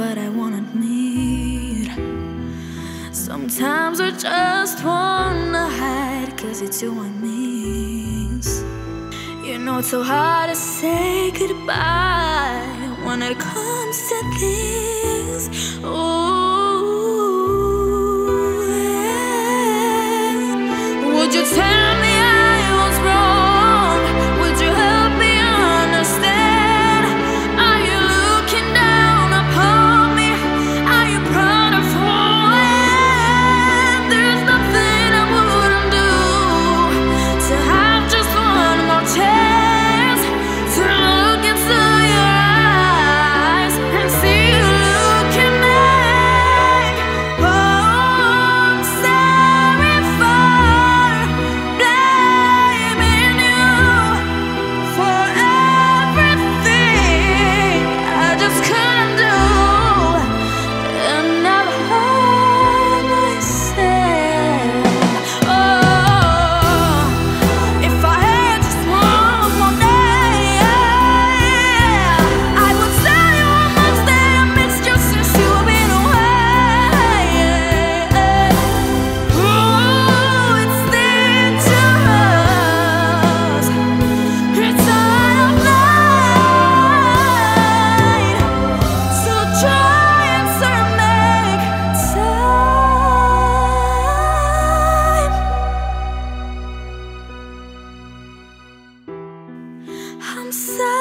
but I won't admit. Sometimes I just wanna hide, cause it's you I miss. You know it's so hard to say goodbye when it comes to things. Oh, I'm sorry.